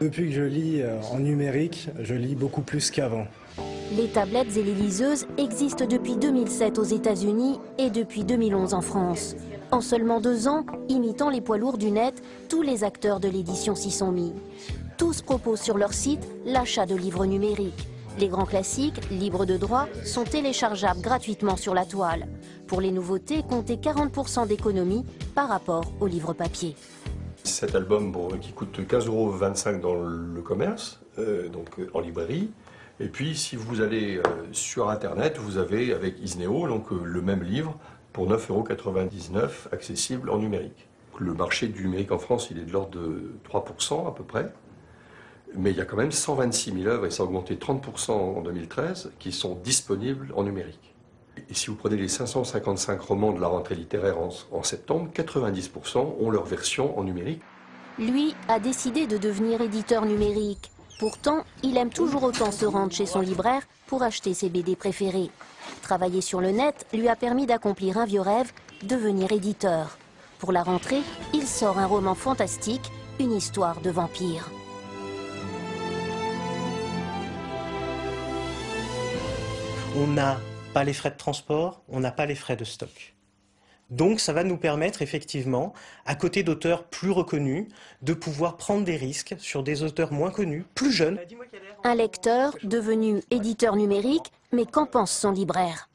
Depuis que je lis euh, en numérique, je lis beaucoup plus qu'avant. Les tablettes et les liseuses existent depuis 2007 aux États-Unis et depuis 2011 en France. En seulement deux ans, imitant les poids lourds du net, tous les acteurs de l'édition s'y sont mis. Tous proposent sur leur site l'achat de livres numériques. Les grands classiques, libres de droit, sont téléchargeables gratuitement sur la toile. Pour les nouveautés, comptez 40% d'économie par rapport aux livres papier. Cet album qui coûte 15,25 euros dans le commerce, euh, donc euh, en librairie. Et puis si vous allez euh, sur internet, vous avez avec Isneo donc, le même livre pour 9,99 euros accessible en numérique. Le marché du numérique en France, il est de l'ordre de 3% à peu près. Mais il y a quand même 126 000 œuvres, et ça a augmenté 30% en 2013, qui sont disponibles en numérique. Et si vous prenez les 555 romans de la rentrée littéraire en, en septembre, 90% ont leur version en numérique. Lui a décidé de devenir éditeur numérique. Pourtant, il aime toujours autant se rendre chez son libraire pour acheter ses BD préférés. Travailler sur le net lui a permis d'accomplir un vieux rêve, devenir éditeur. Pour la rentrée, il sort un roman fantastique, une histoire de vampire. on n'a pas les frais de transport, on n'a pas les frais de stock. Donc ça va nous permettre effectivement, à côté d'auteurs plus reconnus, de pouvoir prendre des risques sur des auteurs moins connus, plus jeunes. Un lecteur devenu éditeur numérique, mais qu'en pense son libraire?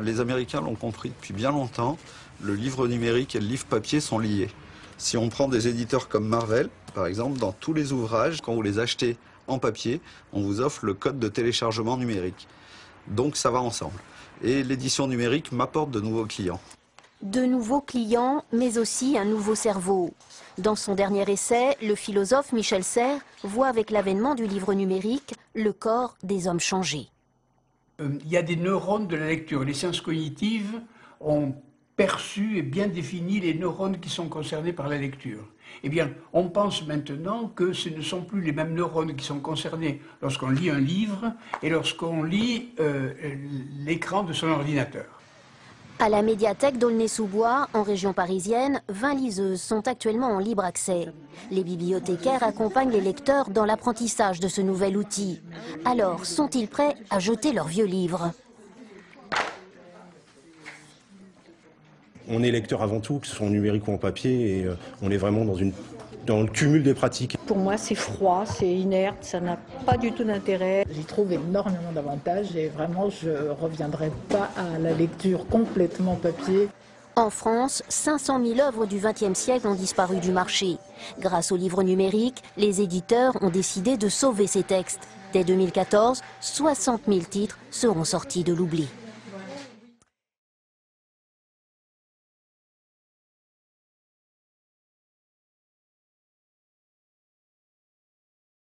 Les Américains l'ont compris depuis bien longtemps, le livre numérique et le livre papier sont liés. Si on prend des éditeurs comme Marvel, par exemple, dans tous les ouvrages, quand vous les achetez en papier, on vous offre le code de téléchargement numérique. Donc ça va ensemble. Et l'édition numérique m'apporte de nouveaux clients. De nouveaux clients, mais aussi un nouveau cerveau. Dans son dernier essai, le philosophe Michel Serres voit avec l'avènement du livre numérique le corps des hommes changés. Euh, il y a des neurones de la lecture. Les sciences cognitives ont perçu et bien défini les neurones qui sont concernés par la lecture. Eh bien, on pense maintenant que ce ne sont plus les mêmes neurones qui sont concernés lorsqu'on lit un livre et lorsqu'on lit euh, l'écran de son ordinateur. À la médiathèque d'Aulnay-sous-Bois, en région parisienne, 20 liseuses sont actuellement en libre accès. Les bibliothécaires accompagnent les lecteurs dans l'apprentissage de ce nouvel outil. Alors, sont-ils prêts à jeter leurs vieux livres? On est lecteur avant tout, que ce soit en numérique ou en papier, et euh, on est vraiment dans, une, dans le cumul des pratiques. Pour moi, c'est froid, c'est inerte, ça n'a pas du tout d'intérêt. J'y trouve énormément d'avantages et vraiment, je ne reviendrai pas à la lecture complètement papier. En France, 500 000 œuvres du XXe siècle ont disparu du marché. Grâce aux livres numériques, les éditeurs ont décidé de sauver ces textes. Dès 2014, 60 000 titres seront sortis de l'oubli.